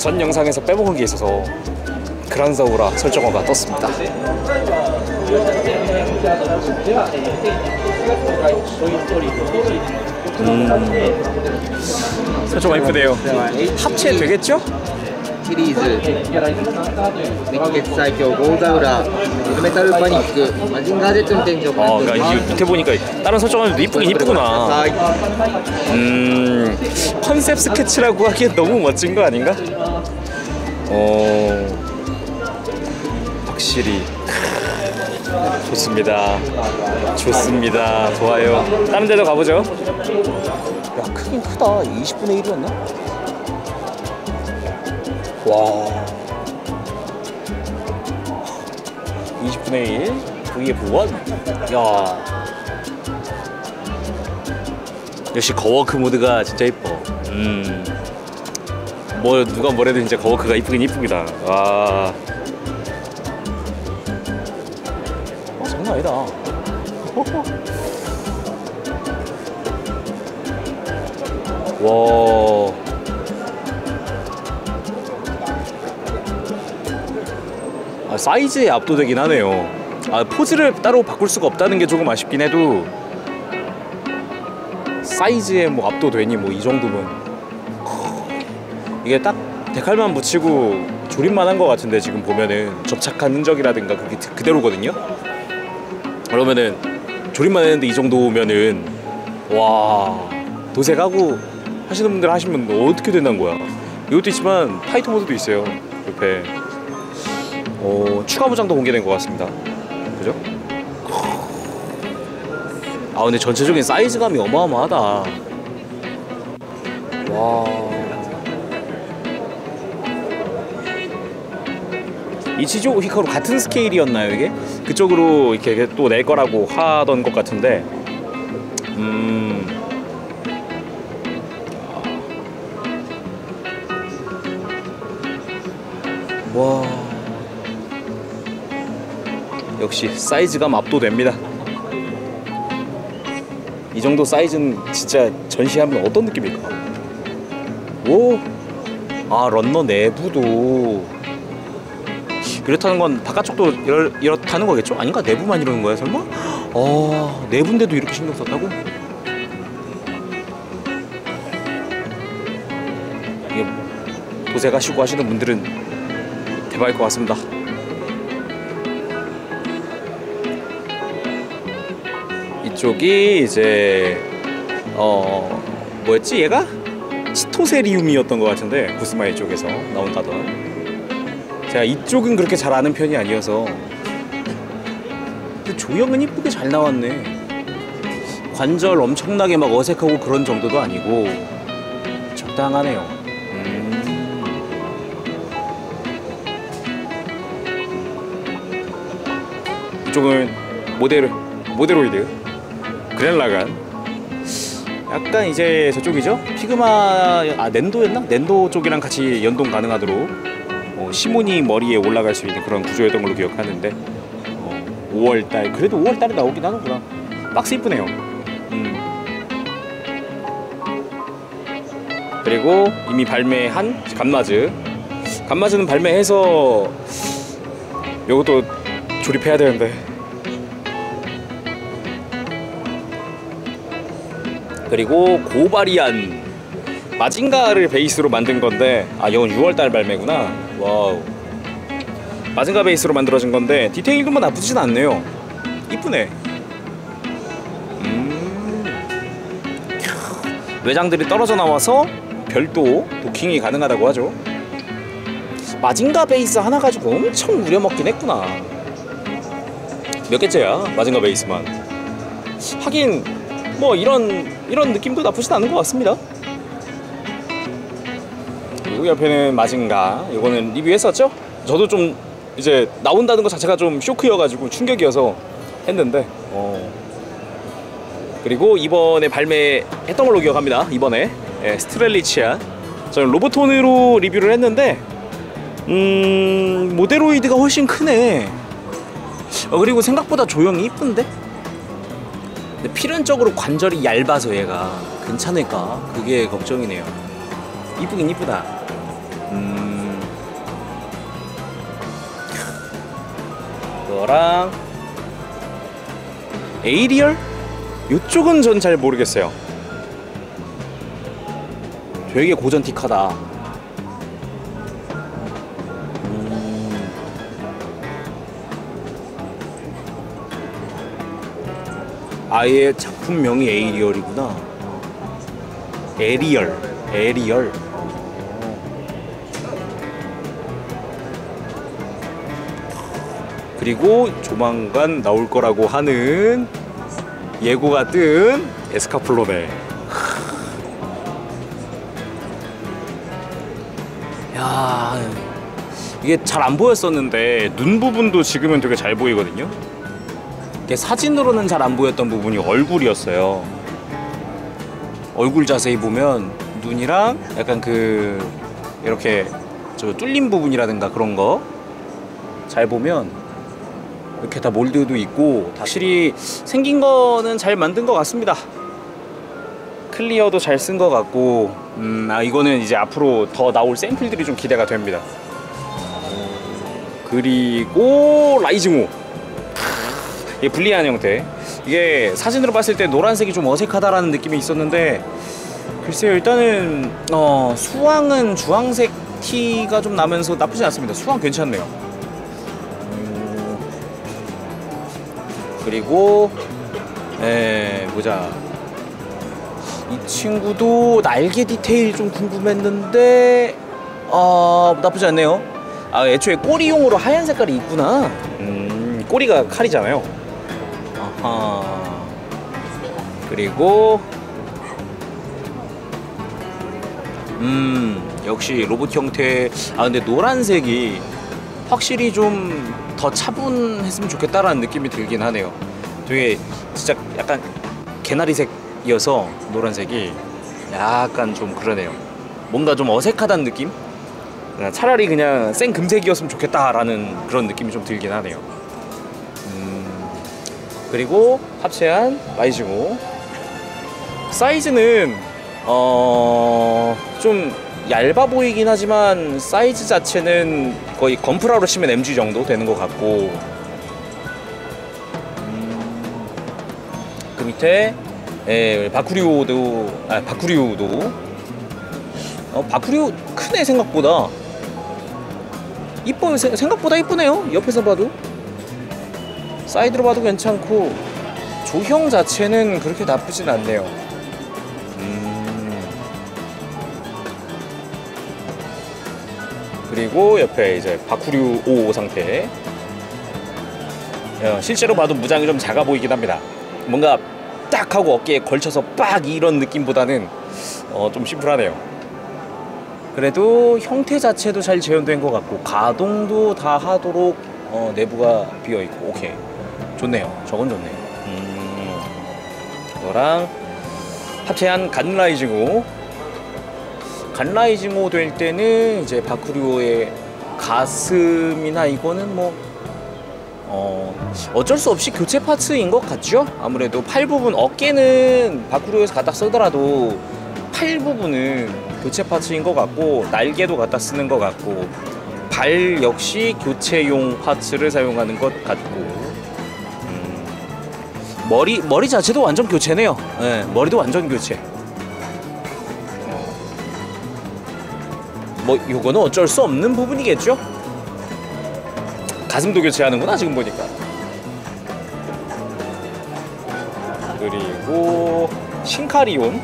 전 영상에서 빼먹은 게 있어서 그란서우라 설정어가 떴습니다. 음... 설정어 예쁘네요. 합체 되겠죠? 시리즈. 아, 그러니까 밑에 보니까 다른 설정하는데 이쁘긴 이쁘구나. 음 컨셉 스케치라고 하기엔 너무 멋진 거 아닌가? 어, 확실히 크, 좋습니다. 좋습니다. 좋아요. 다른 데도 가보죠. 야, 크긴 크다. 20분의 1이었나? 와. 20분의 1 VF1 야 역시 거워크 모드가 진짜 이뻐 음 뭐 누가 뭐래도 진짜 거워크가 이쁘긴 이쁘다. 와 어, 장난 아니다. 와. 아, 사이즈에 압도되긴 하네요. 아, 포즈를 따로 바꿀 수가 없다는 게 조금 아쉽긴 해도 사이즈에 뭐 압도되니 뭐 이 정도면 이게 딱 데칼만 붙이고 조립만 한 것 같은데 지금 보면은 접착한 흔적이라든가 그게 드- 그대로거든요. 그러면은 조립만 했는데 이 정도면은 와 도색하고 하시는 분들 하시면 어떻게 된다는 거야. 이것도 있지만 파이터 모드도 있어요 옆에. 어, 추가 보장도 공개된 것 같습니다. 그죠? 아 근데 전체적인 사이즈감이 어마어마하다. 와. 이치조 히카루 같은 스케일이었나요 이게? 그쪽으로 이렇게 또 낼 거라고 하던 것 같은데. 음. 와. 역시 사이즈감 압도됩니다. 이 정도 사이즈는 진짜 전시하면 어떤 느낌일까? 오, 아 런너 내부도 이렇다는 건 바깥쪽도 이렇, 이렇 다는 거겠죠? 아닌가? 내부만 이러는 거야 설마? 어, 내부인데도 이렇게 신경 썼다고? 이게 도색 하시고 하시는 분들은 대박일 것 같습니다. 이쪽이 이제 어 뭐였지 얘가 치토세리움이었던 것 같은데 구스마이 쪽에서 나온다던 제가 이쪽은 그렇게 잘 아는 편이 아니어서. 근데 조형은 이쁘게 잘 나왔네. 관절 엄청나게 막 어색하고 그런 정도도 아니고 적당하네요. 음. 이쪽은 모델 모데로이드? 그랜라간? 약간 이제 저쪽이죠? 피그마 아 낸도였나? 낸도 쪽이랑 같이 연동 가능하도록 어, 시모니 머리에 올라갈 수 있는 그런 구조였던 걸로 기억하는데 어, 5월달 그래도 5월달에 나오긴 하는구나. 박스 이쁘네요. 음. 그리고 이미 발매한 감마즈. 감마즈는 발매해서 요것도 조립해야 되는데. 그리고 고바리안. 마징가를 베이스로 만든 건데 아 이건 6월달 발매구나 wow 마징가 베이스로 만들어진 건데 디테일도 뭐 나쁘진 않네요 이쁘네 음. 캬. 외장들이 떨어져 나와서 별도 도킹이 가능하다고 하죠 마징가 베이스 하나 가지고 엄청 우려먹긴 했구나 몇 개째야 마징가 베이스만 하긴 뭐 이런 이런 느낌도 나쁘진 않은 것 같습니다. 그리고 옆에는 마징가 이거는 리뷰했었죠? 저도 좀 이제 나온다는 것 자체가 좀 쇼크여가지고 충격이어서 했는데 어. 그리고 이번에 발매했던 걸로 기억합니다. 이번에 예, 스트렐리치아 저는 로보톤으로 리뷰를 했는데 음 모데로이드가 훨씬 크네. 어, 그리고 생각보다 조형이 이쁜데? 근데 필연적으로 관절이 얇아서 얘가 괜찮을까? 그게 걱정이네요. 이쁘긴 이쁘다. 거랑 에이리얼? 이쪽은 전 잘 모르겠어요. 되게 고전틱하다. 음. 아예 작품명이 에이리얼이구나. 에리얼, 에리얼. 그리고 조만간 나올 거라고 하는 예고가 뜬 에스카플로네. 야, 이게 잘 안 보였었는데 눈 부분도 지금은 되게 잘 보이거든요. 이게 사진으로는 잘 안 보였던 부분이 얼굴이었어요. 얼굴 자세히 보면 눈이랑 약간 그 이렇게 저 뚫린 부분이라든가 그런 거 잘 보면 이렇게 다 mold도 있고 확실히 생긴 거는 잘 만든 것 같습니다. clear도 잘 쓴 것 같고 음, 아 이거는 이제 앞으로 더 나올 샘플들이 좀 기대가 됩니다. 그리고 라이징오 이게 불리한 형태 이게 사진으로 봤을 때 노란색이 좀 어색하다라는 느낌이 있었는데 글쎄요 일단은 어, 수왕은 주황색 티가 좀 나면서 나쁘진 않습니다 수왕 괜찮네요 그리고 에 보자. 이 친구도 날개 디테일 좀 궁금했는데 어 나쁘지 않네요. 아 애초에 꼬리용으로 하얀 색깔이 있구나. 음 꼬리가 칼이잖아요. 아하. 그리고 음 역시 로봇 형태 아 근데 노란색이 확실히 좀 더 차분했으면 좋겠다라는 느낌이 들긴 하네요. 되게 진짜 약간 개나리색이어서 노란색이 약간 좀 그러네요. 뭔가 좀 어색하다는 느낌? 차라리 그냥 생 금색이었으면 좋겠다라는 그런 느낌이 좀 들긴 하네요. 음, 그리고 합체한 라이징호 사이즈는 어, 좀 얇아 보이긴 하지만 사이즈 자체는 거의 건프라로 치면 MG 정도 되는 것 같고. 음, 그 밑에 예, 바쿠리오도 아 바쿠리오도. 어, 바쿠리오 크네 생각보다. 이뻐 세- 생각보다 이쁘네요 옆에서 봐도. 사이드로 봐도 괜찮고. 조형 자체는 그렇게 나쁘진 않네요 그리고 옆에 이제 바쿠류 5 상태. 어, 실제로 봐도 무장이 좀 작아 보이긴 합니다. 뭔가 딱 하고 어깨에 걸쳐서 빡 이런 느낌보다는 어, 좀 심플하네요. 그래도 형태 자체도 잘 재현된 것 같고 가동도 다 하도록 어, 내부가 비어 있고. 오케이. 좋네요. 저건 좋네요. 음, 이거랑 합체한 간라이징호 간라이징호 될 때는 이제 바쿠리오의 가슴이나 이거는 뭐 어, 어쩔 수 없이 교체 파츠인 것 같죠? 아무래도 팔 부분 어깨는 바쿠리오에서 갖다 쓰더라도 팔 부분은 교체 파츠인 것 같고 날개도 갖다 쓰는 것 같고 발 역시 교체용 파츠를 사용하는 것 같고 음, 머리 머리 자체도 완전 교체네요. 예, 머리도 완전 교체. 뭐 요거는 어쩔 수 없는 부분이겠죠? 가슴도 교체하는구나 지금 보니까. 그리고 신카리온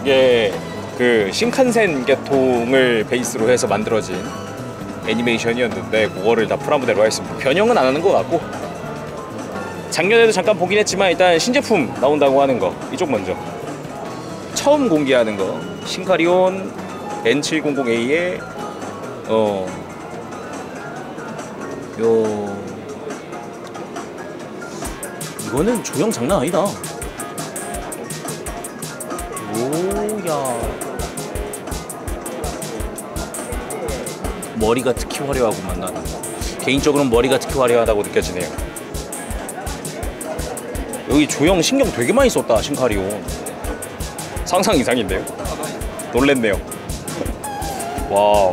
이게 그 신칸센 계통을 베이스로 해서 만들어진 애니메이션이었는데 그거를 다 프라모델로 했습니다. 변형은 안 하는 것 같고 작년에도 잠깐 보긴 했지만 일단 신제품 나온다고 하는 거 이쪽 먼저 처음 공개하는 거 신카리온 N700A의 어요 이거는 조형 장난 아니다. 오야 머리가 특히 화려하고만 나는 개인적으로는 머리가 특히 화려하다고 느껴지네요. 여기 조형 신경 되게 많이 썼다 신카리온 상상 이상인데요. 놀랬네요. wow.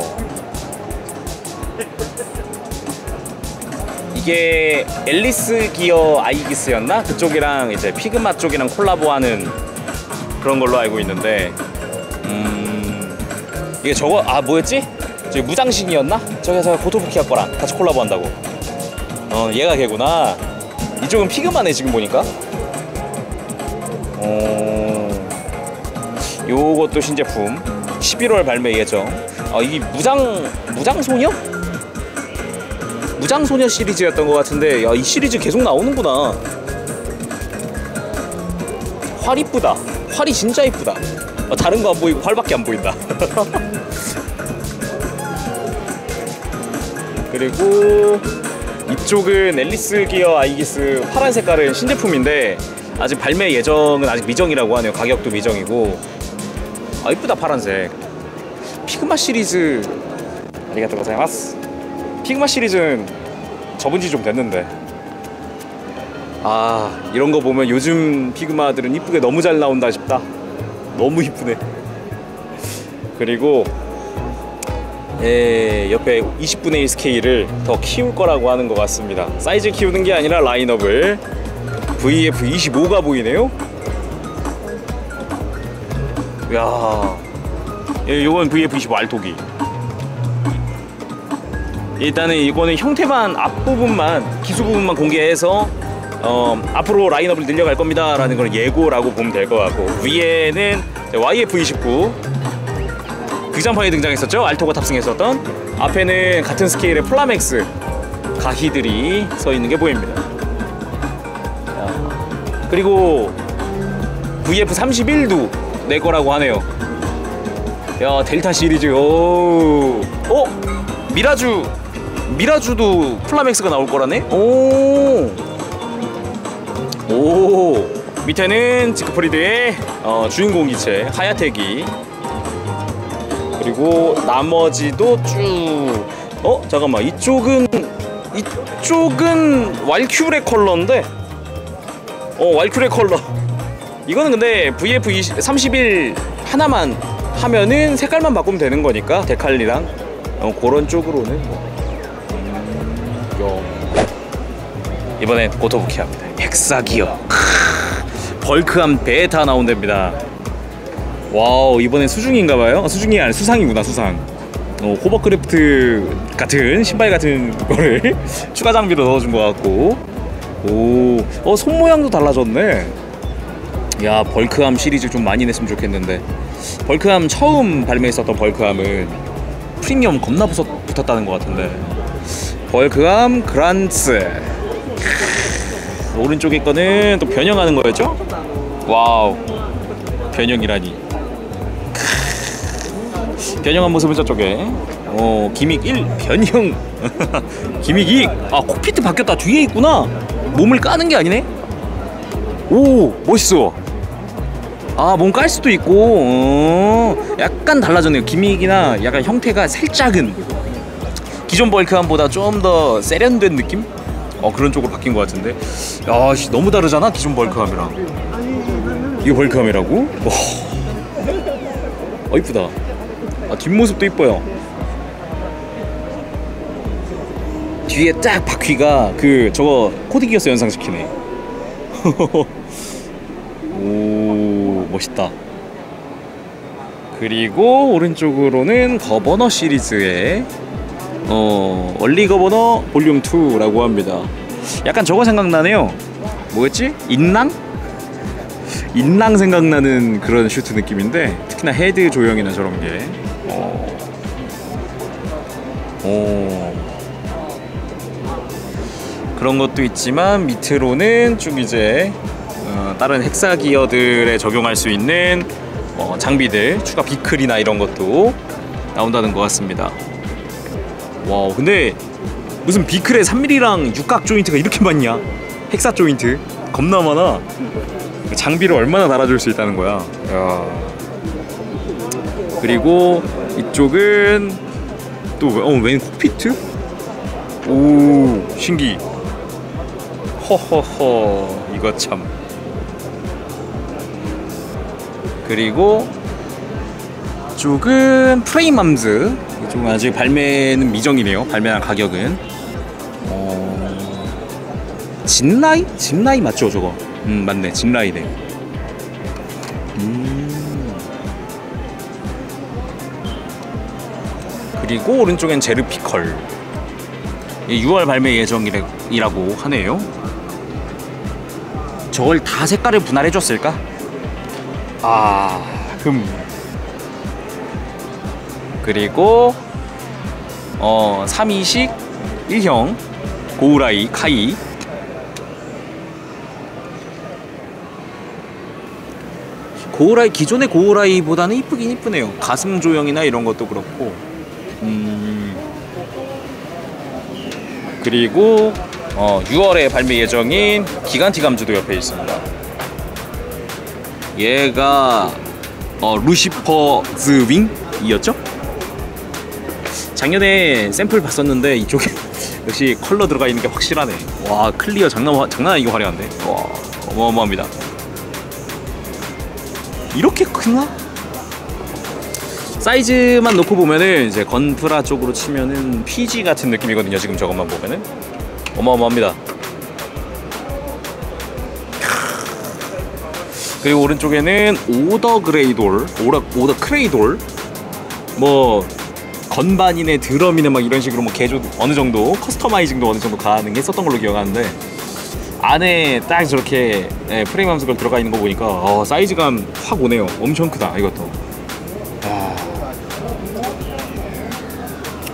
이게 앨리스 기어 아이기스였나? 그쪽이랑 이제 피그마 쪽이랑 콜라보하는 그런 걸로 알고 있는데 음 이게 저거 아 뭐였지? 저기 무장신이었나? 저기서 고토부키야 거랑 같이 콜라보한다고. 어 얘가 걔구나. 이쪽은 피그마네 지금 보니까. 어 요것도 신제품. 11월 발매 예정 아 이게 무장 무장 소녀? 무장 소녀 시리즈였던 것 같은데 야 이 시리즈 계속 나오는구나. 활 이쁘다. 활이 진짜 이쁘다. 어, 다른 거 안 보이고 활밖에 안 보인다. 그리고 이쪽은 앨리스 기어 아이기스 파란 색깔은 신제품인데 아직 발매 예정은 아직 미정이라고 하네요. 가격도 미정이고. 아 이쁘다 파란색 피그마 시리즈. 아리가또 고자이마스. 피그마 시리즈는 접은 지 좀 됐는데. 아 이런 거 보면 요즘 피그마들은 이쁘게 너무 잘 나온다 싶다. 너무 이쁘네. 그리고 예, 옆에 20분의 1 스케일을 더 키울 거라고 하는 것 같습니다. 사이즈 키우는 게 아니라 라인업을. VF25가 보이네요. 야. 예, 요건 VF25 알토기. 일단은 이거는 형태만 앞부분만 기수 부분만 공개해서 어, 앞으로 라인업을 늘려갈 겁니다 라는 걸 예고라고 보면 될 것 같고 위에는 YF29 극장판에 등장했었죠? 알토가 탑승했었던. 앞에는 같은 스케일의 플라맥스 가이들이 서 있는 게 보입니다. 자, 그리고 VF31도 낼 거라고 하네요 야 델타 시리즈 오 어? 미라주 미라주도 플라맥스가 나올 거라네? 오. 오. 밑에는 지크프리드의 어, 주인공 기체 하야테기. 그리고 나머지도 쭉. 어? 잠깐만 이쪽은 이쪽은 왈큐레 컬러인데? 어 왈큐레 컬러. 이거는 근데 VF 20, 31 하나만 하면은 색깔만 바꾸면 되는 거니까 데칼리랑. 어, 그런 쪽으로는 뭐. 음, 이번엔 고토부키얍니다. 헥사기어. 크으, 벌크암 베타 나온답니다. wow 이번엔 수중인가봐요? 수중이 아니라 수상이구나 수상. 어, 호버크래프트 같은 신발 같은 거를 추가 장비로 넣어준 것 같고. 오, 어, 손 모양도 달라졌네. 야 벌크암 시리즈 좀 많이 냈으면 좋겠는데 벌크암 처음 발매했었던 벌크암은 프리미엄 겁나 붙었, 붙었다는 것 같은데. 벌크암 글란츠. 크, 오른쪽에 거는 또 변형하는 거였죠? wow. 변형이라니. 크, 변형한 모습은 저쪽에. 어 gimmick 1 변형. gimmick 2, 아 cockpit 바뀌었다. 뒤에 있구나. 몸을 까는 게 아니네? 오 멋있어 아 몸 깔 수도 있고. 어, 약간 달라졌네요. 기믹이나 약간 형태가 살짝은. 기존 벌크함보다 좀 더 세련된 느낌? 어 그런 쪽으로 바뀐 것 같은데. 야 씨, 너무 다르잖아 기존 벌크함이랑. 이거 벌크함이라고? 와. 어 이쁘다. 아, 뒷모습도 이뻐요. 뒤에 딱 바퀴가 그 저거 코드기어스 연상시키네 오 멋있다 그리고 오른쪽으로는 거버너 시리즈의 어 얼리 거버너 볼륨 2라고 합니다 약간 저거 생각나네요 뭐였지? 인랑? 인랑 생각나는 그런 슈트 느낌인데 특히나 헤드 조형이나 저런 게 어. 오. 그런 것도 있지만 밑으로는 쭉 이제 어, 다른 헥사 기어들에 적용할 수 있는 어, 장비들 추가 비클이나 이런 것도 나온다는 것 같습니다. 와 근데 무슨 비클에 3mm랑 육각 조인트가 이렇게 많냐? 헥사 조인트 겁나 많아. 장비를 얼마나 달아줄 수 있다는 거야. 야. 그리고 이쪽은 또어웬 콕피트? 오 신기. 허허허 이거 참. 그리고 이쪽은 프레임맘즈. 이쪽은 아직 발매는 미정이네요. 발매한 가격은. 어... 진라이? 진라이 맞죠 저거? 음 맞네. 진라이네. 음. 그리고 오른쪽엔 제르피컬. 6월 발매 예정이라고 하네요. 저걸 다 색깔을 분할해줬을까? 아 흠. 그리고 어 3이식 1형 고우라이 카이. 고우라이 기존의 고우라이보다는 이쁘긴 이쁘네요. 가슴 조형이나 이런 것도 그렇고. 음. 그리고 어 6월에 발매 예정인 기간틱 암즈도 옆에 있습니다 얘가 어 루시퍼즈 윙이었죠? 작년에 샘플 봤었는데 이쪽에 역시 컬러 들어가 있는 게 확실하네. 와 clear 장난 장난 아니게 화려한데. 와 어마어마합니다. 이렇게 크나? 사이즈만 놓고 보면은 이제 건프라 쪽으로 치면은 PG 같은 느낌이거든요. 지금 저것만 보면은 어마어마합니다. 그리고 오른쪽에는 오더 크레이들, 오더, 오더 크레이들, 뭐 건반이네 드럼이네 막 이런 식으로 뭐 개조 어느 정도 customizing도 어느 정도 가능했었던 걸로 기억하는데 안에 딱 저렇게 예, 프레임 함수가 들어가 있는 거 보니까 어, 사이즈감 확 오네요. 엄청 크다 이것도. 아.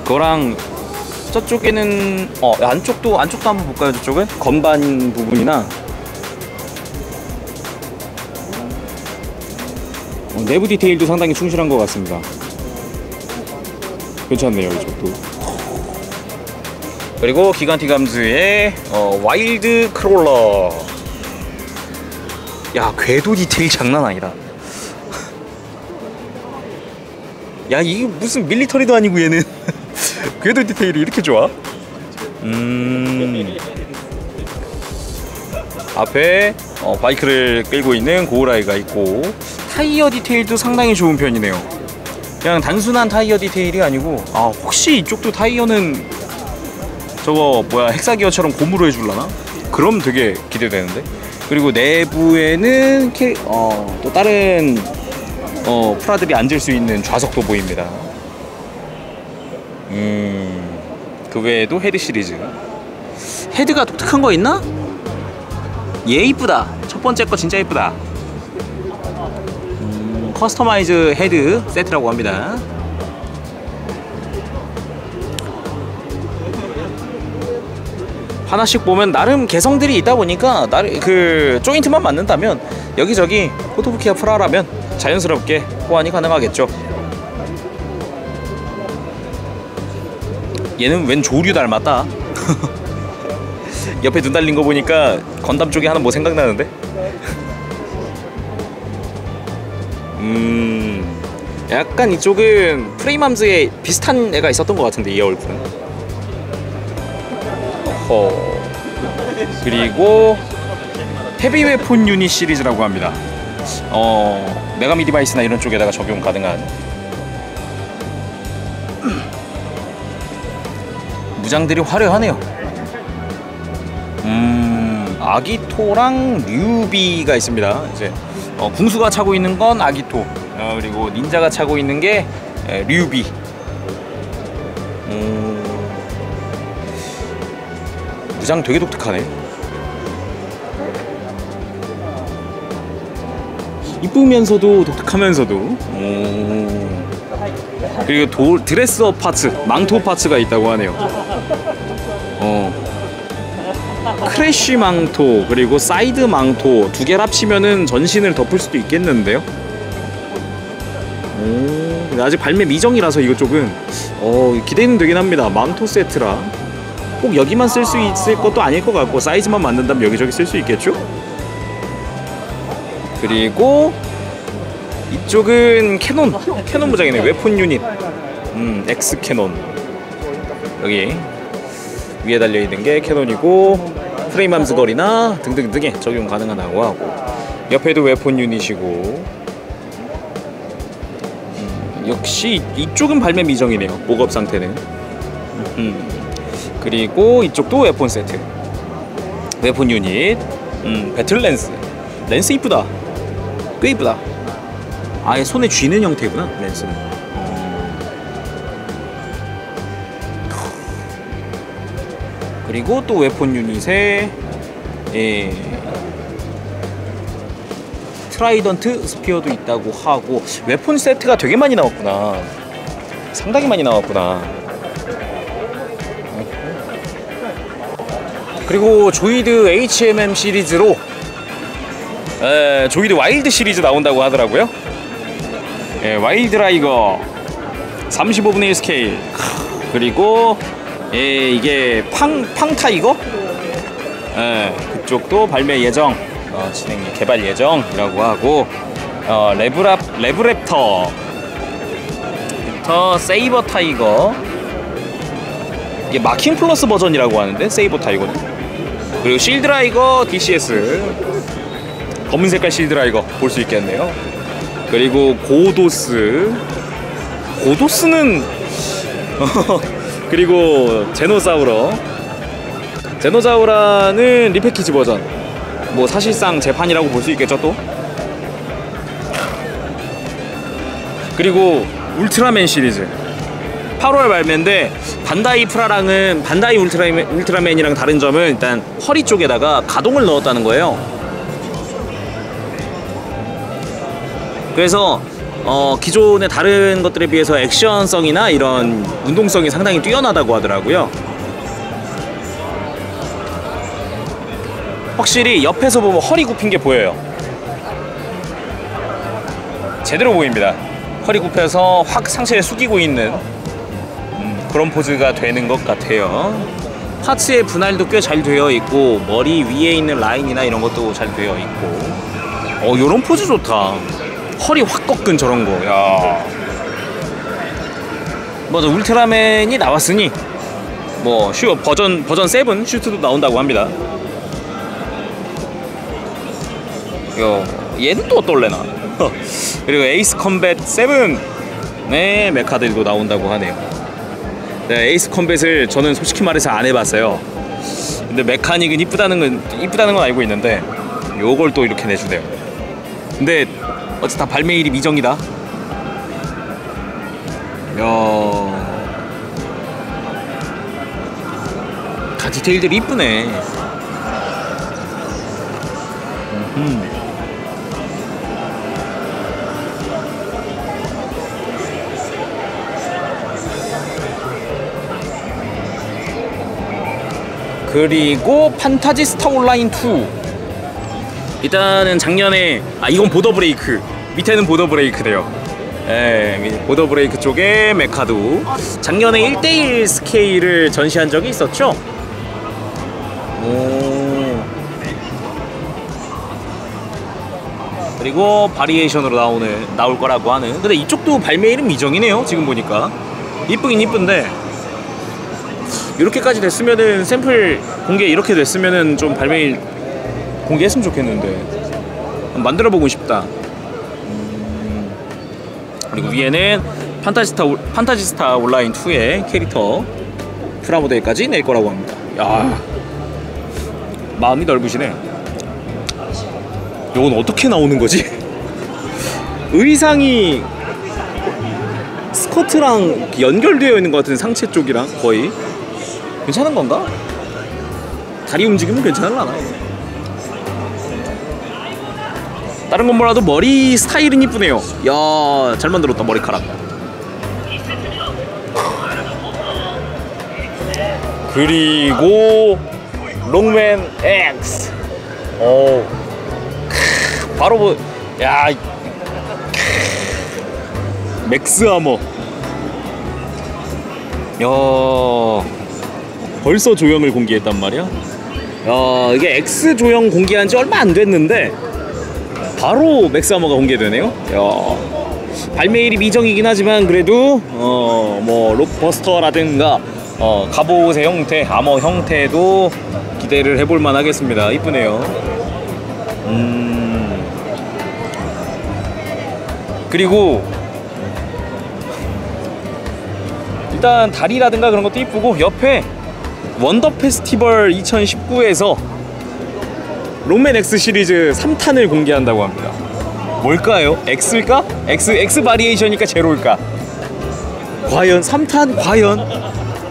그거랑 저쪽에는 어 안쪽도 안쪽도 한번 볼까요 저쪽은 건반 부분이나 내부 디테일도 상당히 충실한 것 같습니다. 괜찮네요 이쪽도. 그리고 Gigantic Arms의 어, Wild Crawler. 야 궤도 디테일 장난 아니다. 야 이게 무슨 밀리터리도 아니고 얘는 궤도 디테일이 이렇게 좋아? 음. 앞에 어, 바이크를 끌고 있는 고우라이가 있고 타이어 디테일도 상당히 좋은 편이네요. 그냥 단순한 타이어 디테일이 아니고 아 혹시 이쪽도 타이어는 저거 뭐야 헥사기어처럼 고무로 해줄라나? 그럼 되게 기대되는데 그리고 내부에는 캐, 어, 또 다른 어, 프라들이 앉을 수 있는 좌석도 보입니다 음그 외에도 head 시리즈 head가 독특한 거 있나? 얘 이쁘다 첫 번째 거 진짜 이쁘다 customize head 세트라고 합니다. 하나씩 보면 나름 개성들이 있다 보니까 나름 그 조인트만 맞는다면 여기저기 코토부키야 프라라면 자연스럽게 호환이 가능하겠죠. 얘는 웬 조류 닮았다. 옆에 눈 달린 거 보니까 건담 쪽에 하나 뭐 생각나는데? 음. 약간 이쪽은 Frame Arms에 비슷한 애가 있었던 것 같은데 이 얼굴은. 어 그리고 heavy weapon unit 시리즈라고 합니다. 어 메가미 디바이스나 이런 쪽에다가 적용 가능한. 무장들이 화려하네요. 음 아기토랑 류비가 있습니다 이제 어, 궁수가 차고 있는 건 아기토. 어, 그리고 닌자가 차고 있는 게 에, 류비. 음... 무장 되게 독특하네. 이쁘면서도 독특하면서도. 음... 그리고 도, 드레스업 파츠 망토 파츠가 있다고 하네요. 어. 크래쉬 망토 그리고 사이드 망토 두 개를 합치면은 전신을 덮을 수도 있겠는데요. 오, 아직 발매 미정이라서 이것쪽은 어, 기대는 되긴 합니다. 망토 세트라 꼭 여기만 쓸 수 있을 것도 아닐 것 같고 사이즈만 맞는다면 여기저기 쓸 수 있겠죠? 그리고 이쪽은 cannon cannon 무장이네 weapon unit 음 X cannon 여기 위에 달려 있는 게 cannon이고 Frame Arms Girl이나 등등등에 적용 가능하다고 하고 옆에도 weapon unit이고. 음, 역시 이쪽은 발매 미정이네요 mock-up 상태는. 음, 그리고 이쪽도 weapon 세트. weapon unit. 음 battle lance. lance 이쁘다. 꽤 이쁘다. 아예 손에 쥐는 형태구나 lance는 그리고 또 weapon unit에 예, trident spear도 있다고 하고 weapon 세트가 되게 많이 나왔구나. 상당히 많이 나왔구나. 그리고 조이드 HMM 시리즈로 에, 조이드 와일드 시리즈 나온다고 하더라고요. 예, 와일드 라이거. 35분의 1 스케일. 그리고 예, 이게 팡, 팡타이거? 예, 그쪽도 발매 예정. 어, 진행 개발 예정이라고 하고 어, 레브랍 레브랩터. 부터 세이버 타이거. 이게 marking plus 버전이라고 하는데 세이버 타이거는. 그리고 실드라이거 DCS 검은 색깔 실드라이거 볼 수 있겠네요. 그리고 고도스. 고도스는 그리고 제노사우러. 제노사우라는 리패키지 버전. 뭐 사실상 재판이라고 볼 수 있겠죠 또? 그리고 울트라맨 시리즈. 8월 발매인데 반다이 프라랑은 반다이 울트라맨, 울트라맨이랑 다른 점은 일단 허리 쪽에다가 가동을 넣었다는 거예요. 그래서 어, 기존의 다른 것들에 비해서 액션성이나 이런 운동성이 상당히 뛰어나다고 하더라고요 확실히 옆에서 보면 허리 굽힌 게 보여요. 제대로 보입니다. 허리 굽혀서 확 상체를 숙이고 있는 음, 그런 포즈가 되는 것 같아요. 파츠의 분할도 꽤 잘 되어 있고 머리 위에 있는 라인이나 이런 것도 잘 되어 있고 어 요런 포즈 좋다. 허리 확 꺾은 저런 거. 야. 맞아 울트라맨이 나왔으니 뭐 슈 버전 버전 7 슈트도 나온다고 합니다. 요 얘는 또 어떨래나 그리고 에이스 컴뱃 7의 메카들도 나온다고 하네요 네, 에이스 컴뱃을 저는 솔직히 말해서 안 해봤어요 근데 메카닉은 이쁘다는 건 이쁘다는 건 알고 있는데 요걸 또 이렇게 내주네요 근데 어째 다 발매일이 미정이다 야. 다 디테일들이 이쁘네 음. 그리고 판타지 스타 온라인 2 일단은 작년에 아 이건 보더 브레이크. 밑에는 보더 브레이크래요. 예, 보더 브레이크 쪽에 메카도 작년에 1대1 스케일을 전시한 적이 있었죠? 오. 그리고 바리에이션으로 나오는 나올 거라고 하는. 근데 이쪽도 발매일은 미정이네요 지금 보니까. 이쁘긴 이쁜데. 이렇게까지 됐으면은 샘플 공개 이렇게 됐으면은 좀 발매일 공개했으면 좋겠는데 만들어 보고 싶다. 음, 그리고 위에는 판타지스타 올- 판타지스타 온라인 2의 캐릭터 프라모델까지 낼 거라고 합니다. 야 마음이 넓으시네. 이건 어떻게 나오는 거지? 의상이 스커트랑 연결되어 있는 것 같은 상체 쪽이랑 거의 괜찮은 건가? 다리 움직이면 괜찮을라나? 다른 건 몰라도 머리 스타일은 이쁘네요. 야, 잘 만들었다 머리카락. 그리고 롱맨 X. 오, 크, 바로 뭐, 야, 이- 크, Max Armor. 야, 벌써 조형을 공개했단 말이야? 야, 이게 X 조형 공개한 지 얼마 안 됐는데 바로 맥스아머가 공개되네요. 야, 발매일이 미정이긴 하지만 그래도 어 뭐 Rock Buster라든가 어 갑옷의 형태, 아머 형태도 기대를 해볼 만 하겠습니다. 이쁘네요. 음 그리고 일단 다리라든가 그런 것도 이쁘고 옆에 원더 페스티벌 2019에서 롱맨 X 시리즈 3탄을 공개한다고 합니다. 뭘까요? X일까? X X 바리에이션이니까 제로일까? 과연 3탄 과연?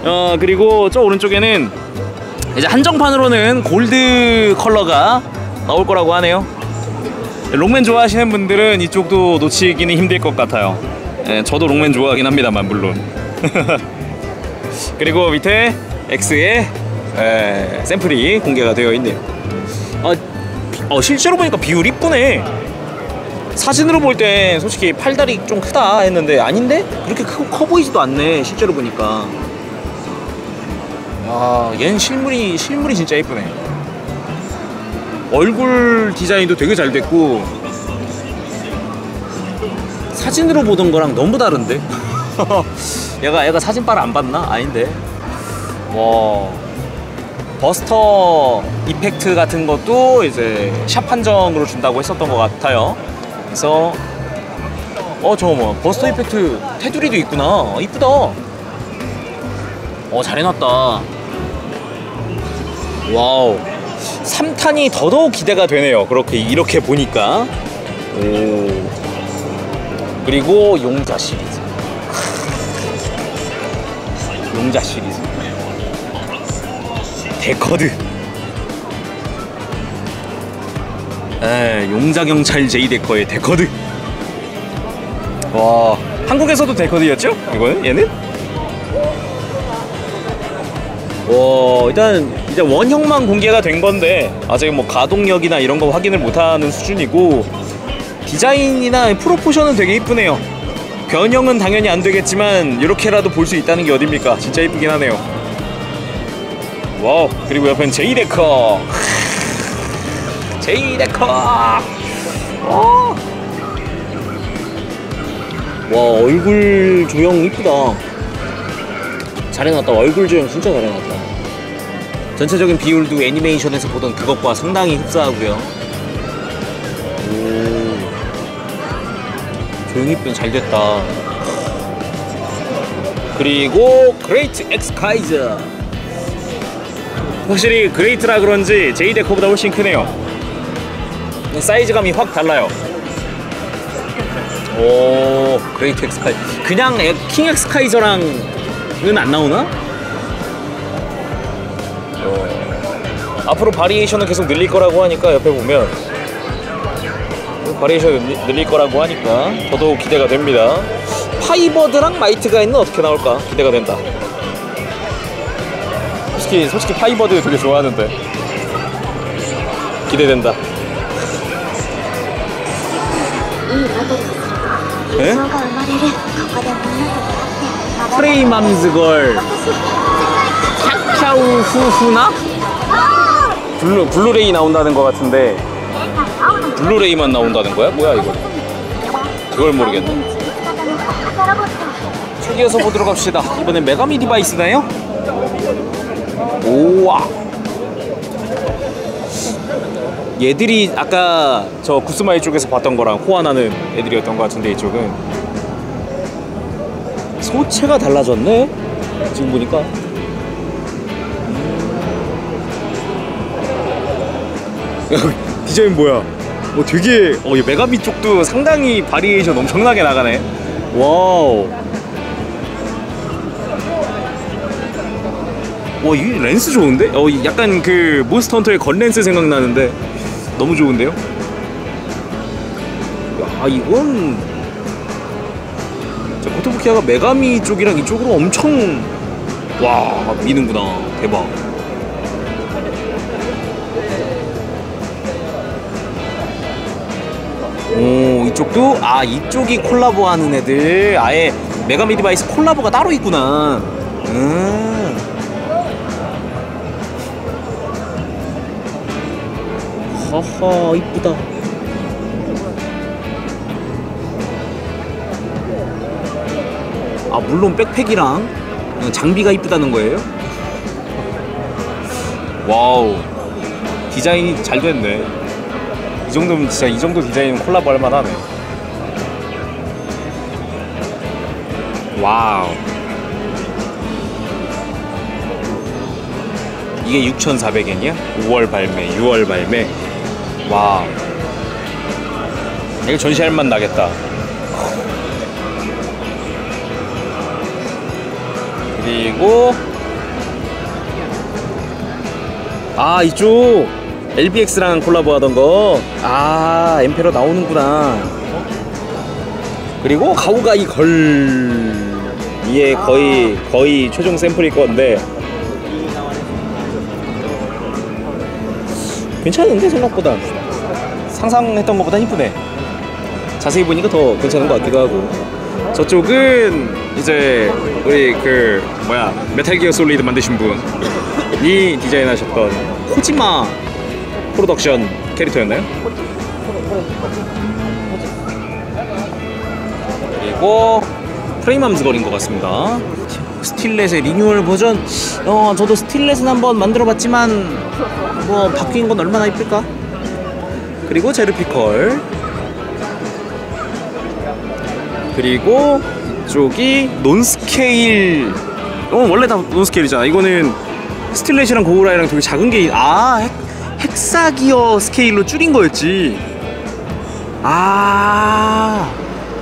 어 그리고 저 오른쪽에는 이제 한정판으로는 골드 컬러가 나올 거라고 하네요. 록맨 좋아하시는 분들은 이쪽도 놓치기는 힘들 것 같아요. 예, 저도 록맨 좋아하긴 합니다만 물론. 그리고 밑에 X의 에, 샘플이 공개가 되어 있네요. 아, 비- 어, 실제로 보니까 비율 이쁘네. 사진으로 볼 때 솔직히 팔다리 좀 크다 했는데 아닌데 그렇게 크, 커 보이지도 않네. 실제로 보니까. 아, 얘는 실물이 실물이 진짜 이쁘네. 얼굴 디자인도 되게 잘 됐고 사진으로 보던 거랑 너무 다른데. 얘가 얘가 사진빨 안 봤나? 아닌데. 와. 버스터 이펙트 같은 것도 이제 샵 한정으로 준다고 했었던 것 같아요. 그래서 어 저거 뭐 버스터 이펙트 테두리도 있구나. 어, 이쁘다. 어 잘해놨다. wow. 3탄이 더더욱 기대가 되네요. 그렇게 이렇게 보니까. 오. 그리고 용자 시리즈. 용자 시리즈. 데커드. 에, 용자 경찰 제이 데커의 데커드. 와, 한국에서도 데커드였죠? 이거는 얘는? 와, 일단 이제 원형만 공개가 된 건데 아직 뭐 가동력이나 이런 거 확인을 못하는 수준이고 디자인이나 proportion은 되게 이쁘네요. 변형은 당연히 안 되겠지만 이렇게라도 볼 수 있다는 게 어딥니까? 진짜 이쁘긴 하네요. wow. 그리고 옆엔 제이데커. 제이데커. 와. 와 얼굴 조형 이쁘다. 잘해놨다. 얼굴 조형 진짜 잘해놨다. 전체적인 비율도 애니메이션에서 보던 그것과 상당히 흡사하고요. 오. 조형 이쁘 잘 됐다. 그리고 그레이트 엑스카이저 확실히 그레이트라 그런지 제이데커보다 훨씬 크네요. 사이즈감이 확 달라요. 오 그레이트 엑스카이. 그냥 엑- 킹 엑스카이저랑은 안 나오나? 어, 앞으로 variation은 계속 늘릴 거라고 하니까 옆에 보면. variation 늘리- 늘릴 거라고 하니까 저도 기대가 됩니다. 파이버드랑 마이트가이는 어떻게 나올까? 기대가 된다 솔직히 솔직히 파이버드 되게 좋아하는데 기대된다. 예? 프레이맘즈걸 샤우 후후나? 블루 블루레이 나온다는 것 같은데 블루레이만 나온다는 거야? 뭐야 이거? 그걸 모르겠네. 음, 음, 음. 초기에서 보도록 합시다. 이번엔 메가미 디바이스나요? 오와. 얘들이 아까 저 굿스마일 쪽에서 봤던 거랑 호환하는 애들이었던 것 같은데 이쪽은. 소체가 달라졌네? 지금 보니까. 음. 디자인 뭐야? 어 되게 어이 메가미 쪽도 상당히 variation 엄청나게 나가네. wow 와 이 lance 좋은데? 어이 약간 그 몬스터 헌터의 gunlance 생각나는데 너무 좋은데요? 야 이건 자, 코토부키아가 메가미 쪽이랑 이쪽으로 엄청 와 미는구나 대박 오 이쪽도 아 이쪽이 콜라보하는 애들 아예 메가미 디바이스 콜라보가 따로 있구나 음. 하하 이쁘다. 아 물론 백팩이랑 장비가 이쁘다는 거예요? wow. 디자인이 잘 됐네. 이 정도면 진짜 이 정도 디자인은 콜라보 할 만하네. wow. 이게 6,400엔이야? 5월 발매 6월 발매 와. 이거 전시할 맛 나겠다. 그리고 아 이쪽 LBX랑 콜라보 하던 거아 엠페러 나오는구나. 그리고 가오가 이 걸 이게 거의 거의 최종 샘플일 건데 괜찮은데 생각보다. 상상했던 것보다 이쁘네. 자세히 보니까 더 괜찮은 것 같기도 하고. 저쪽은 이제 우리 그 뭐야 메탈 기어 솔리드 만드신 분이 디자인하셨던 코지마 프로덕션 캐릭터였나요? 그리고 프레임암즈 걸인 것 같습니다. 스틸렛의 리뉴얼 버전. 어 저도 스틸렛은 한번 만들어봤지만 뭐 바뀐 건 얼마나 이쁠까? 그리고 제르피카르. 그리고 이쪽이 non-scale. 어 원래 다 non-scale이잖아. 이거는 스틸렛이랑 고우라이랑 되게 작은 게 아 헥사기어 스케일로 줄인 거였지. 아.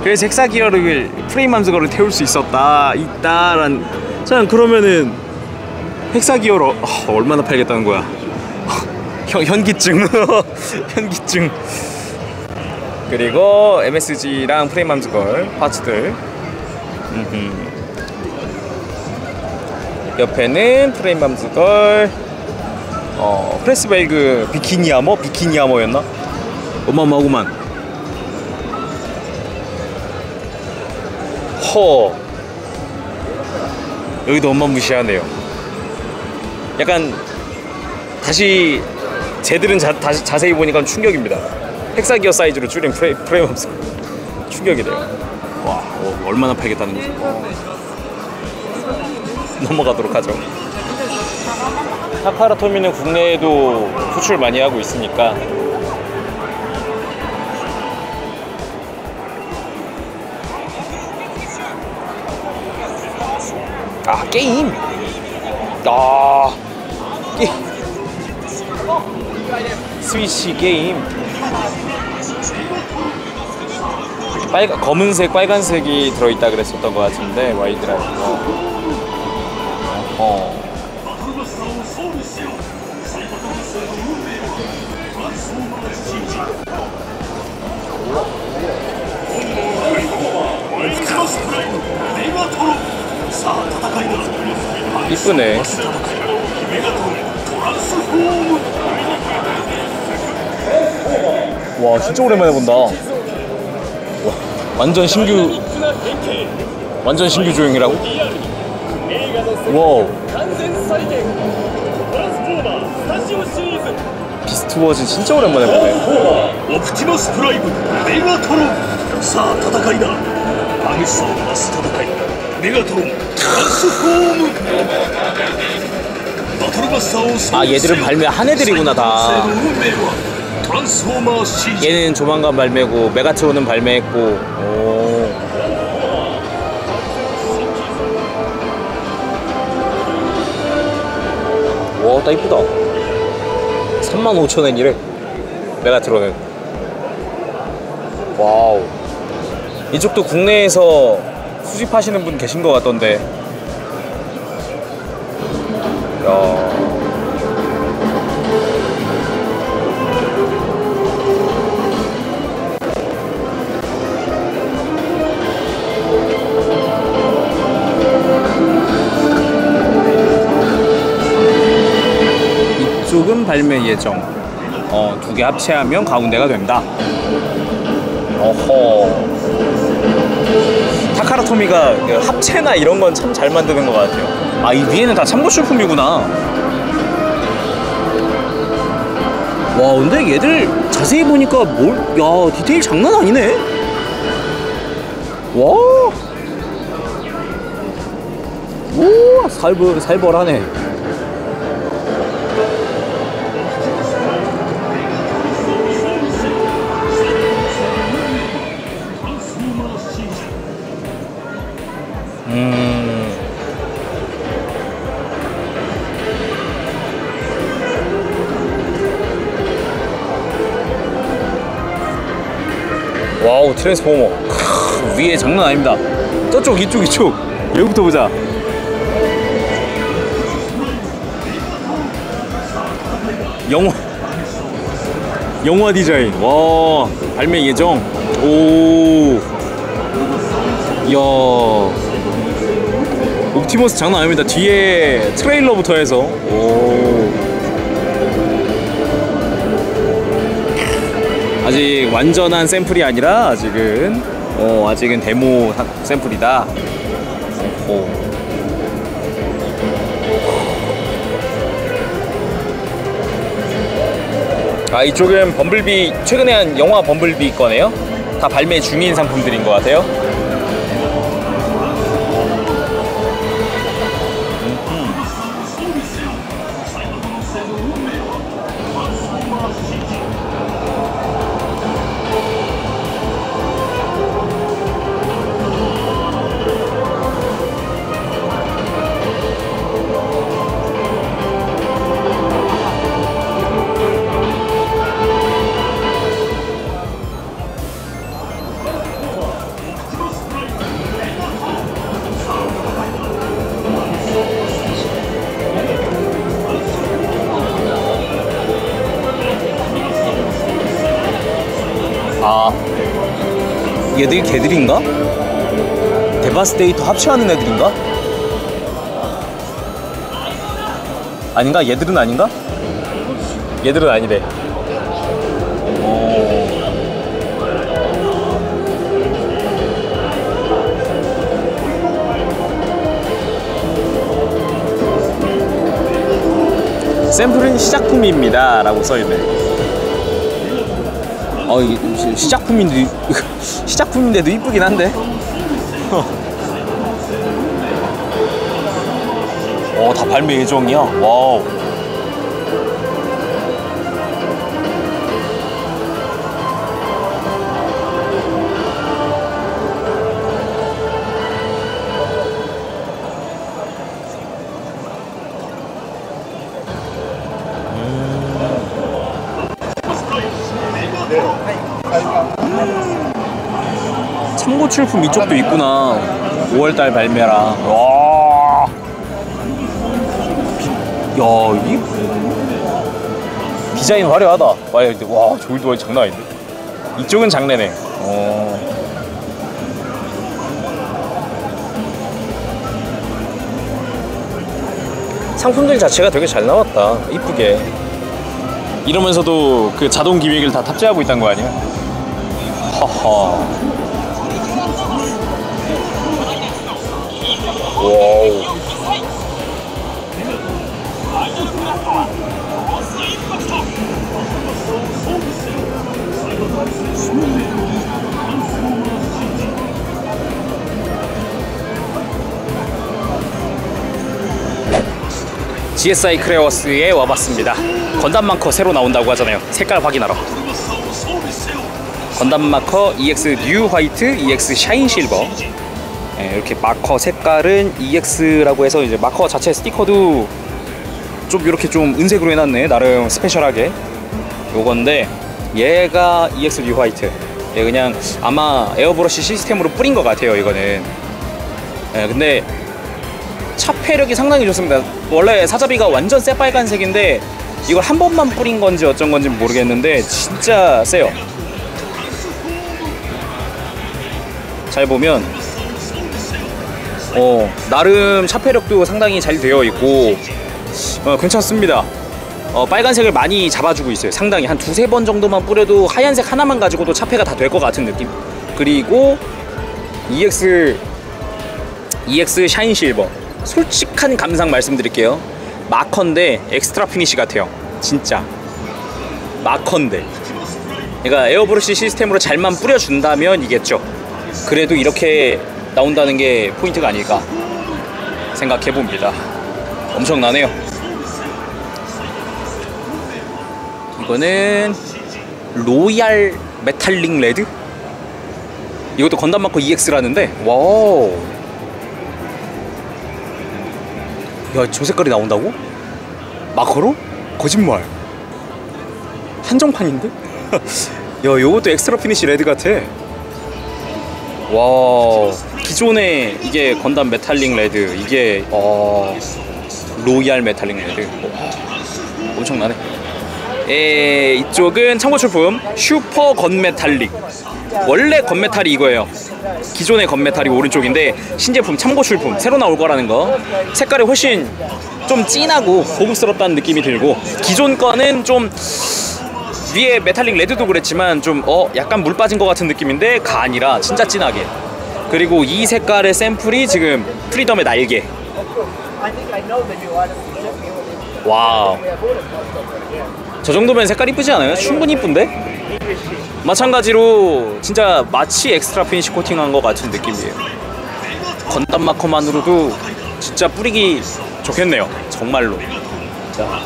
그래서 헥사기어를 프레임암즈 걸을 태울 수 있었다 있다란 저는 그러면은 헥사기어로 어, 얼마나 팔겠다는 거야 현, 현기증 현기증 그리고 MSG랑 프레임 함수걸 파츠들. 옆에는 프레임 함수걸 어, 프레스벨그 비키니 아머? 비키니 아머였나? 어마어마하구만 허 여기도 어마무시하네요 약간 다시 쟤들은 자, 다시 자세히 보니까 충격입니다. 헥사기어 사이즈로 줄인 프레, 프레임 없어 충격이네요. 와 어, 얼마나 팔겠다는 거지? 넘어가도록 하죠. 타카라토미는 국내에도 수출 많이 하고 있으니까. 아 게임! 아 게... 스위치 게임 빨간 검은색 빨간색이 들어있다 그랬었던 것 같은데 와이드라이브 어. 이쁘네. 와 진짜 오랜만에 본다. 와, 완전 신규 완전 신규 조형이라고? wow. 비스트워즈 진짜 오랜만에 보네. 옵티머스 프라임 메가트론. さあ戦いだ. 아 얘들은 발매한 애들이구나 다. 얘는 조만간 발매고 메가트론은 발매했고. 오. 와, 딱 이쁘다. 35,000엔이래. 메가트론은. wow. 이쪽도 국내에서 수집하시는 분 계신 것 같던데. 야. 발매 예정. 어, 두 개 합체하면 가운데가 된다. 어허. 타카라토미가 그 합체나 이런 건 참 잘 만드는 것 같아요. 아, 이 위에는 다 참고 쇼품이구나. 와, 근데 얘들 자세히 보니까 뭘, 야, 디테일 장난 아니네. 와. 오, 살벌, 살벌하네. 트랜스포머. 크, 위에 장난 아닙니다. 저쪽 이쪽 이쪽. 여기부터 보자. 영화. 영화 디자인. 와 발매 예정. 오. 이야. 옵티머스 장난 아닙니다. 뒤에 트레일러부터 해서. 오 아직 완전한 샘플이 아니라 아직은 어 아직은 데모 사- 샘플이다. 오. 아 이쪽은 범블비 최근에 한 영화 범블비 거네요. 다 발매 중인 상품들인 것 같아요. 얘들이 걔들인가? 데바스테이터 합체하는 애들인가? 아닌가? 얘들은 아닌가? 얘들은 아니래. 어. 샘플은 시작품입니다. 라고 써있네. 어, 이게 시- 시작품인데, 시작품인데도 이쁘긴 한데? 어, 다 발매 예정이야? 와우. 참고 출품 이쪽도 있구나. 5월달 발매라. 와. 비, 야, 이 디자인 화려하다. 와, 근데 와, 저기도 완전 장난 아닌데. 이쪽은 장내네. 어. 상품들 자체가 되게 잘 나왔다. 이쁘게. 이러면서도 그 자동 기획을 다 탑재하고 있다는 거 아니야? 하하. 와우. GSI 크레어스에 와봤습니다. 건담 마커 새로 나온다고 하잖아요. 색깔 확인하러. 건담 마커 EX New White, EX Shine Silver. 예, 이렇게 마커 색깔은 EX라고 해서 이제 마커 자체 스티커도 좀 이렇게 좀 은색으로 해놨네. 나름 special하게. 요건데 얘가 EX New White. 얘 그냥 아마 에어브러쉬 시스템으로 뿌린 것 같아요. 이거는. 예, 근데 차폐력이 상당히 좋습니다. 원래 사자비가 완전 새빨간색인데 이걸 한 번만 뿌린 건지 어쩐 건지 모르겠는데 진짜 세요. 잘 보면 어 나름 차폐력도 상당히 잘 되어 있고 어, 괜찮습니다. 어, 빨간색을 많이 잡아주고 있어요. 상당히 한 두세 번 정도만 뿌려도 하얀색 하나만 가지고도 차폐가 다 될 것 같은 느낌. 그리고 EX EX Shine Silver 솔직한 감상 말씀드릴게요 마컨데 Extra Finish 같아요 진짜 마컨데 그러니까 에어브러쉬 시스템으로 잘만 뿌려준다면 이겠죠 그래도 이렇게 나온다는 게 포인트가 아닐까 생각해 봅니다 엄청나네요 이거는 Royal Metallic Red 이것도 건담 마커 EX라는데 wow 야, 저 색깔이 나온다고? 마커로? 거짓말. 한정판인데? 야, 요것도 Extra Finish Red 같아. 와 기존에 이게 건담 Metallic Red 이게 어 Royal Metallic Red. 와, 엄청나네. 에 이쪽은 참고 출품. Super Gun Metallic. 원래 gun metal이 이거예요. 기존의 gun metal이 오른쪽인데 신제품 참고 출품 새로 나올 거라는 거. 색깔이 훨씬 좀 진하고 고급스럽다는 느낌이 들고 기존 거는 좀 위에 Metallic Red도 그랬지만 좀 어 약간 물 빠진 것 같은 느낌인데 가 아니라 진짜 진하게 그리고 이 색깔의 샘플이 지금 프리덤의 날개 Wow 저 정도면 색깔 이쁘지 않아요? 충분히 이쁜데? 마찬가지로 진짜 마치 Extra Finish 코팅한 것 같은 느낌이에요 건담 마커만으로도 진짜 뿌리기 좋겠네요 정말로 자.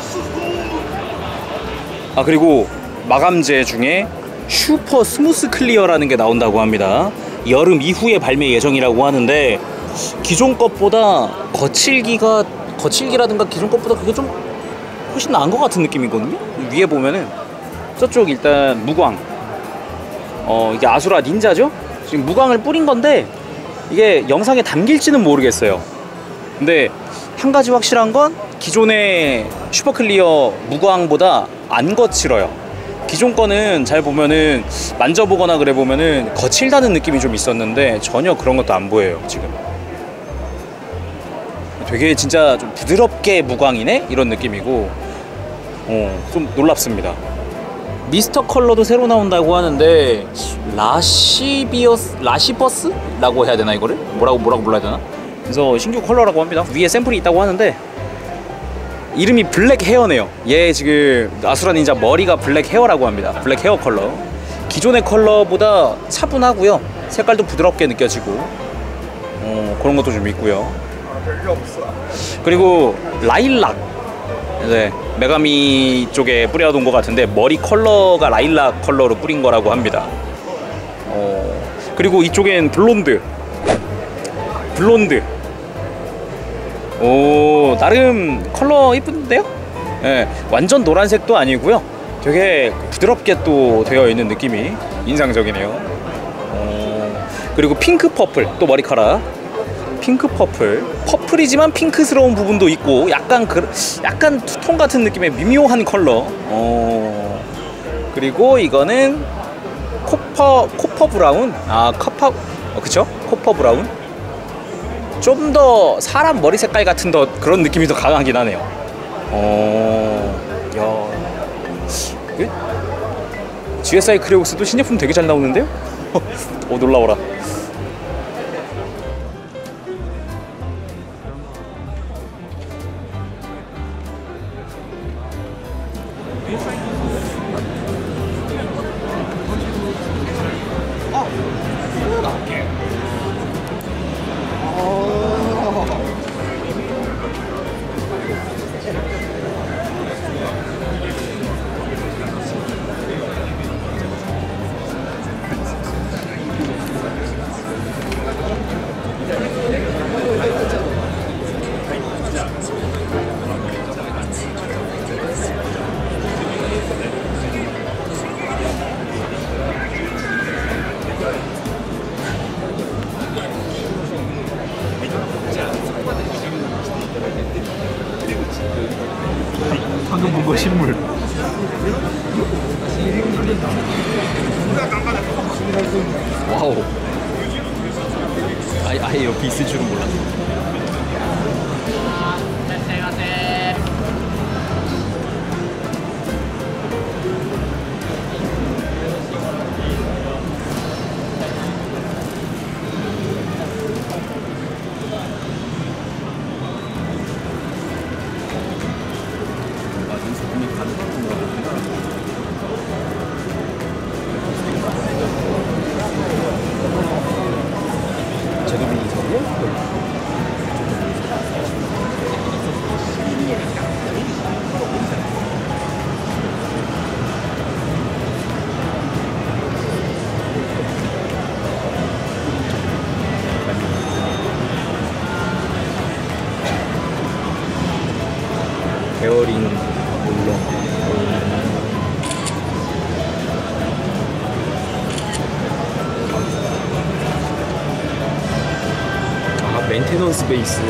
아 그리고 마감재 중에 Super Smooth Clear라는 게 나온다고 합니다. 여름 이후에 발매 예정이라고 하는데 기존 것보다 거칠기가 거칠기라든가 기존 것보다 그게 좀 훨씬 나은 것 같은 느낌이거든요. 위에 보면은 저쪽 일단 무광 어 이게 아수라 닌자죠? 지금 무광을 뿌린 건데 이게 영상에 담길지는 모르겠어요. 근데 한 가지 확실한 건 기존의 슈퍼클리어 무광보다 안 거칠어요. 기존 거는 잘 보면은 만져보거나 그래 보면은 거칠다는 느낌이 좀 있었는데 전혀 그런 것도 안 보여요 지금. 되게 진짜 좀 부드럽게 무광이네 이런 느낌이고, 어 좀 놀랍습니다. Mr. Color도 새로 나온다고 하는데 라시비어스 라시버스라고 해야 되나 이거를 뭐라고 뭐라고 불러야 되나? 그래서 신규 컬러라고 합니다. 위에 샘플이 있다고 하는데 이름이 Black Hair네요. 얘 지금 아수라 닌자 머리가 Black Hair라고 합니다. Black Hair 컬러. 기존의 컬러보다 차분하고요. 색깔도 부드럽게 느껴지고 어, 그런 것도 좀 있고요. 그리고 라일락. 네, 메가미 쪽에 뿌려둔 것 같은데 머리 컬러가 라일락 컬러로 뿌린 거라고 합니다. 어, 그리고 이쪽엔 Blonde. Blonde. 오 나름 컬러 이쁜데요? 예, 완전 노란색도 아니고요. 되게 부드럽게 또 되어 있는 느낌이 인상적이네요. 어, 그리고 pink purple 또 머리카락. Pink purple purple이지만 핑크스러운 부분도 있고 약간 그 약간 투톤 같은 느낌의 미묘한 컬러. 어, 그리고 이거는 copper copper brown 아 copper 어, 그쵸 copper brown 좀 더 사람 머리 색깔 같은 더 그런 느낌이 더 강하긴 하네요. 어, 야, 그 GSI 크레오스도 신제품 되게 잘 나오는데요? 오 놀라워라. 거 식물. 베이스.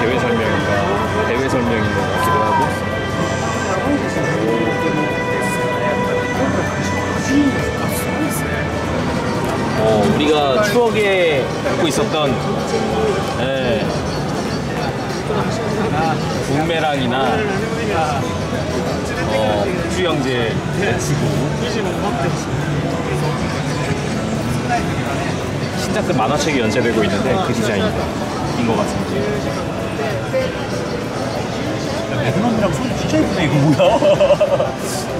대회 설명인가 대회 설명인 것 같기도 하고. 어, 우리가 추억에 갖고 있었던 예, 북메랑이나 어, 수영제 배치구 신작들 만화책이 연재되고 있는데 그 디자인인 것 같습니다. 베트남이랑 손 진짜 예쁘네 이거 뭐야?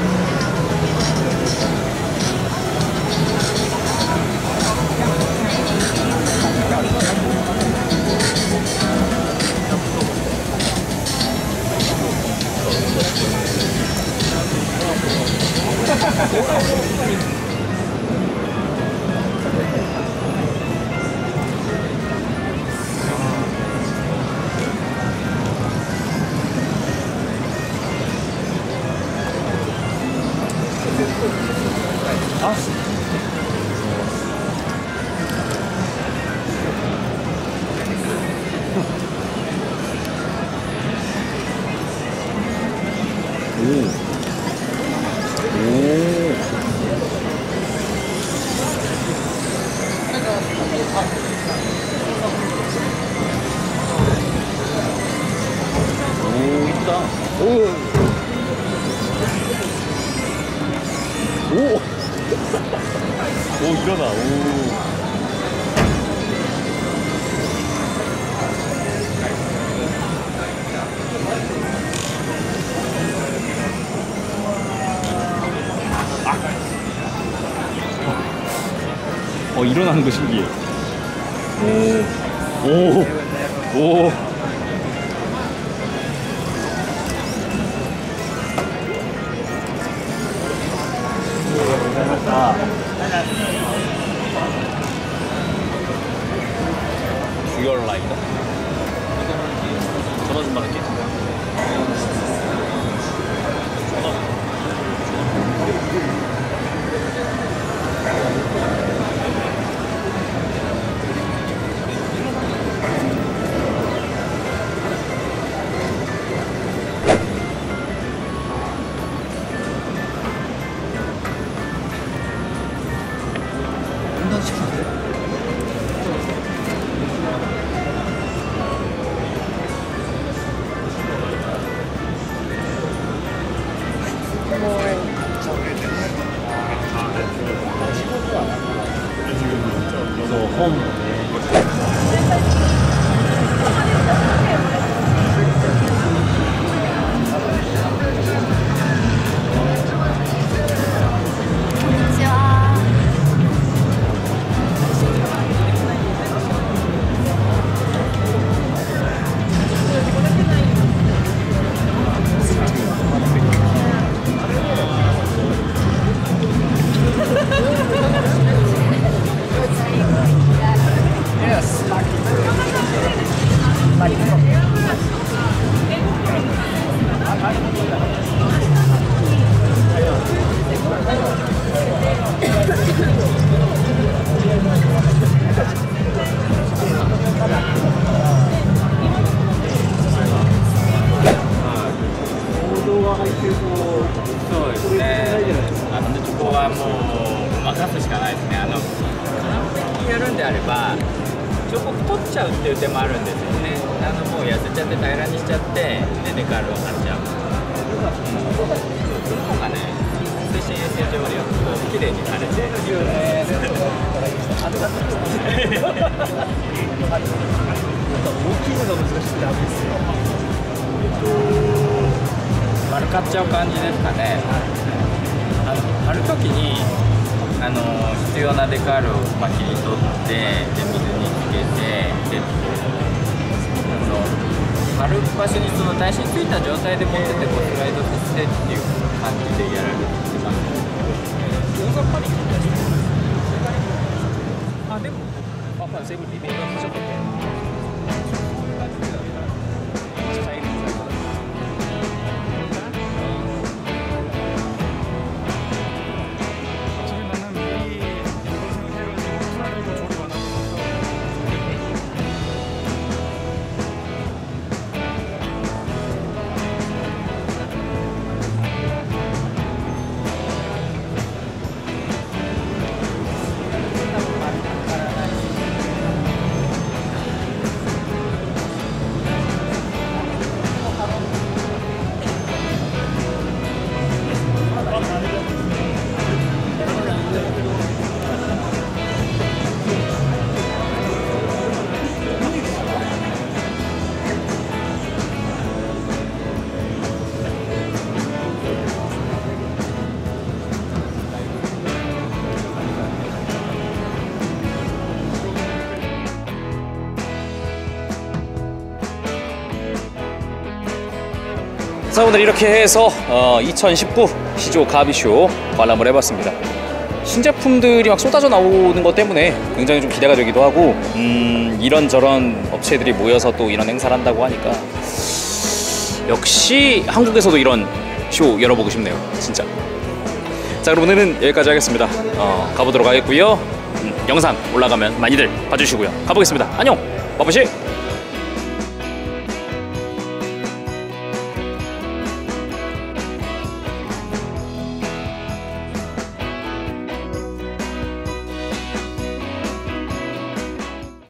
오. 오, 오. 오. 오, 일어나. 오. 어, 일어나는 거 신기해. 오. 오. 오. 자 오늘 이렇게 해서 어, 2019 시조 가비쇼 관람을 해봤습니다. 신제품들이 막 쏟아져 나오는 것 때문에 굉장히 좀 기대가 되기도 하고 음, 이런저런 업체들이 모여서 또 이런 행사를 한다고 하니까 역시 한국에서도 이런 쇼 열어보고 싶네요 진짜. 자 그럼 오늘은 여기까지 하겠습니다. 어, 가보도록 하겠고요. 음, 영상 올라가면 많이들 봐주시고요. 가보겠습니다. 안녕! 마부시